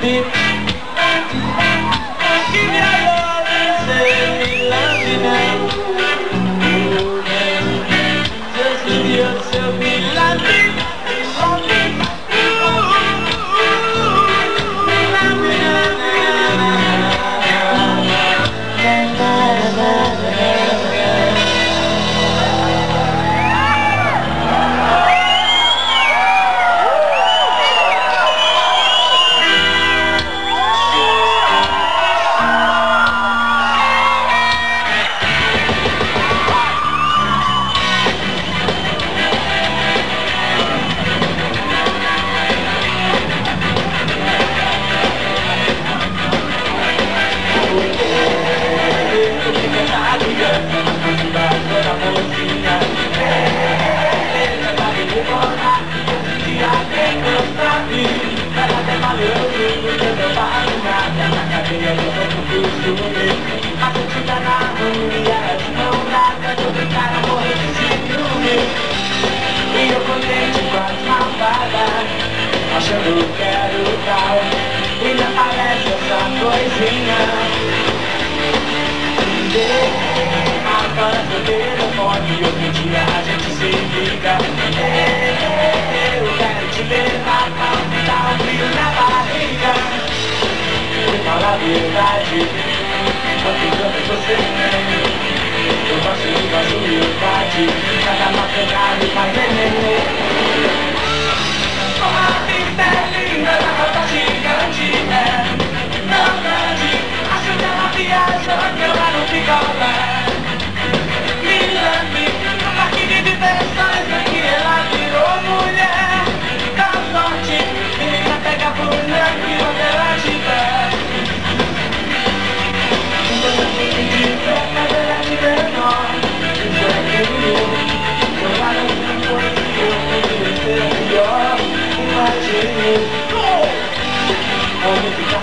Give me that love and say me love me now. Just with yourself, me love me. Achando que era o tal. E não aparece essa coisinha. Agora seu telefone outro dia a gente se liga. Eu quero te levar pra tá o frio na barriga. Me fala a verdade. Quanto tanto você tem eu gosto de tua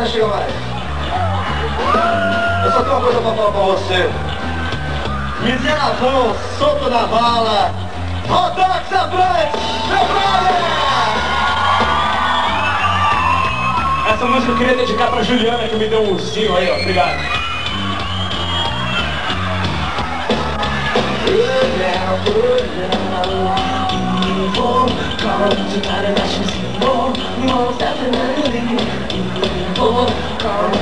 não chega mais. Eu só tenho uma coisa pra falar pra você. Miserável, solto na bala. Rodox Abrantes, meu brother! Essa música eu queria dedicar pra Juliana, que me deu um ursinho aí, ó. Obrigado. Come tonight and I. Come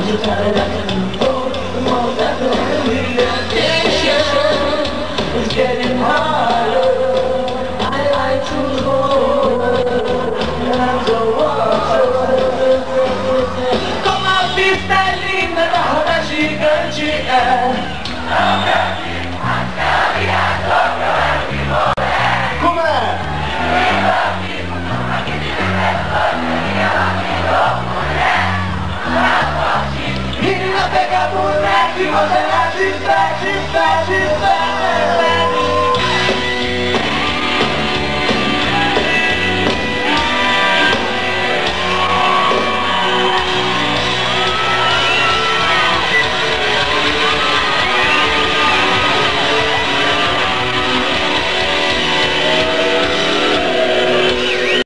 cidade